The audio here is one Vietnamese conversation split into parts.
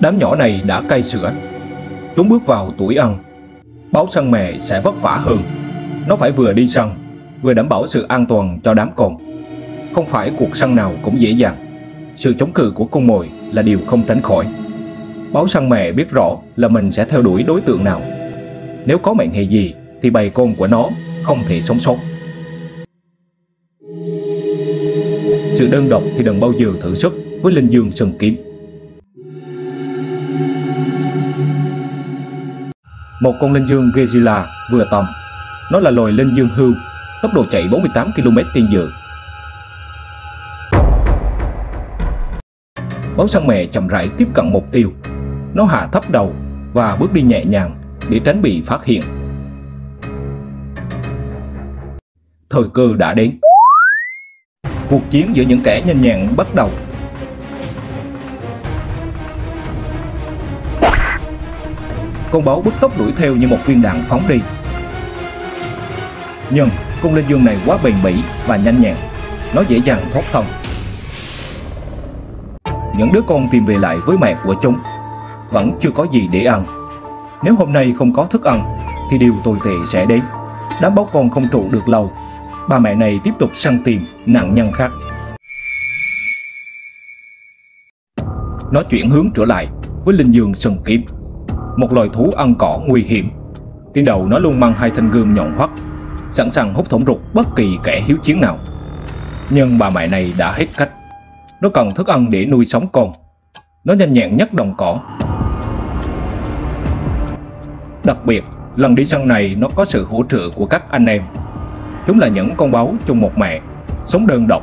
Đám nhỏ này đã cay sữa. Chúng bước vào tuổi ăn. Báo săn mẹ sẽ vất vả hơn. Nó phải vừa đi săn, vừa đảm bảo sự an toàn cho đám con. Không phải cuộc săn nào cũng dễ dàng. Sự chống cự của con mồi là điều không tránh khỏi. Báo săn mẹ biết rõ là mình sẽ theo đuổi đối tượng nào. Nếu có mệnh hệ gì thì bầy con của nó không thể sống sót. Sự đơn độc thì đừng bao giờ thử sức với linh dương sừng kiếm. Một con linh dương Gezilla vừa tầm. Nó là loài linh dương hưu, tốc độ chạy 48 km trên giờ. Báo săn mẹ chậm rãi tiếp cận mục tiêu. Nó hạ thấp đầu và bước đi nhẹ nhàng để tránh bị phát hiện. Thời cơ đã đến. Cuộc chiến giữa những kẻ nhanh nhẹn bắt đầu. Con báo bứt tốc đuổi theo như một viên đạn phóng đi. Nhưng con linh dương này quá bền bỉ và nhanh nhẹn, nó dễ dàng thoát thân. Những đứa con tìm về lại với mẹ của chúng, vẫn chưa có gì để ăn. Nếu hôm nay không có thức ăn, thì điều tồi tệ sẽ đến. Đám báo con không trụ được lâu bà mẹ này tiếp tục săn tìm nạn nhân khác. Nó chuyển hướng trở lại với linh dương sừng kiếm, một loài thú ăn cỏ nguy hiểm. Trên đầu nó luôn mang hai thanh gươm nhọn hoắt, sẵn sàng hút thủng rụt bất kỳ kẻ hiếu chiến nào. Nhưng bà mẹ này đã hết cách. Nó cần thức ăn để nuôi sống con. Nó nhanh nhẹn nhất đồng cỏ. Đặc biệt, lần đi săn này nó có sự hỗ trợ của các anh em Chúng là những con báo chung một mẹ, sống đơn độc,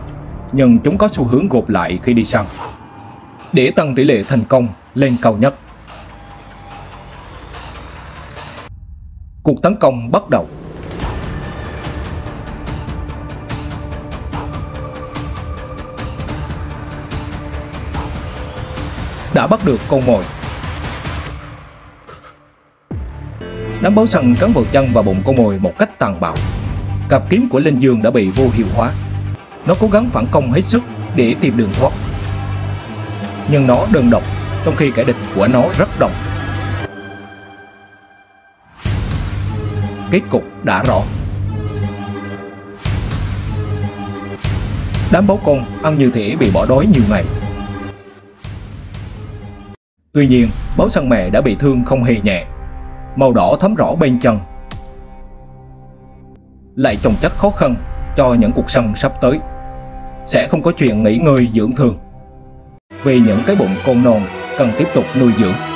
nhưng chúng có xu hướng gộp lại khi đi săn. Để tăng tỷ lệ thành công lên cao nhất. Cuộc tấn công bắt đầu. Đã bắt được con mồi. Đám báo săn cắn vào chân và bụng con mồi một cách tàn bạo. Cặp kiếm của Linh Dương đã bị vô hiệu hóa. Nó cố gắng phản công hết sức để tìm đường thoát. Nhưng nó đơn độc, trong khi kẻ địch của nó rất đông. Kết cục đã rõ. Đám báo con ăn như thể bị bỏ đói nhiều ngày. Tuy nhiên, báo săn mẹ đã bị thương không hề nhẹ. Màu đỏ thấm rõ bên chân lại trồng chất khó khăn cho những cuộc săn sắp tới. Sẽ không có chuyện nghỉ ngơi dưỡng thương. Vì những cái bụng con non cần tiếp tục nuôi dưỡng